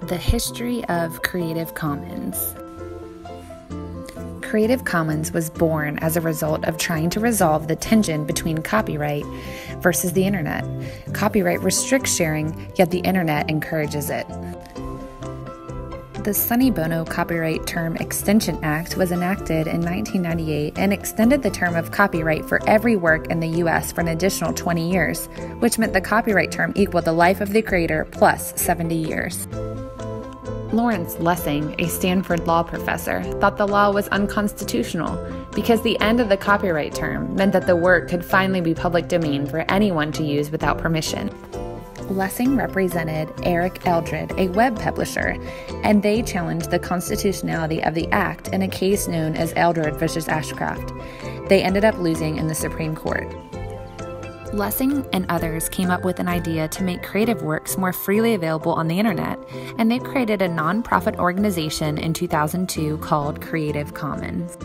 The history of Creative Commons. Creative Commons was born as a result of trying to resolve the tension between copyright versus the internet. Copyright restricts sharing, yet the internet encourages it. The Sonny Bono Copyright Term Extension Act was enacted in 1998 and extended the term of copyright for every work in the U.S. for an additional 20 years, which meant the copyright term equaled the life of the creator plus 70 years. Lawrence Lessig, a Stanford law professor, thought the law was unconstitutional because the end of the copyright term meant that the work could finally be public domain for anyone to use without permission. Lessig represented Eric Eldred, a web publisher, and they challenged the constitutionality of the act in a case known as Eldred v. Ashcroft. They ended up losing in the Supreme Court. Lessig and others came up with an idea to make creative works more freely available on the internet, and they created a nonprofit organization in 2002 called Creative Commons.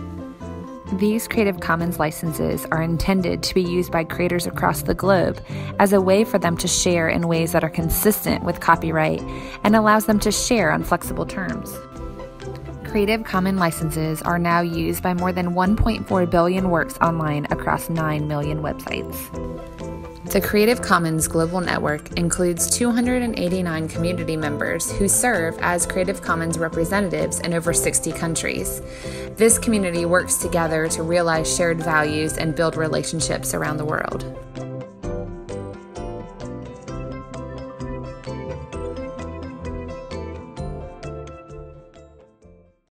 These Creative Commons licenses are intended to be used by creators across the globe as a way for them to share in ways that are consistent with copyright and allows them to share on flexible terms. Creative Commons licenses are now used by more than 1.4 billion works online across 9 million websites. The Creative Commons Global Network includes 289 community members who serve as Creative Commons representatives in over 60 countries. This community works together to realize shared values and build relationships around the world.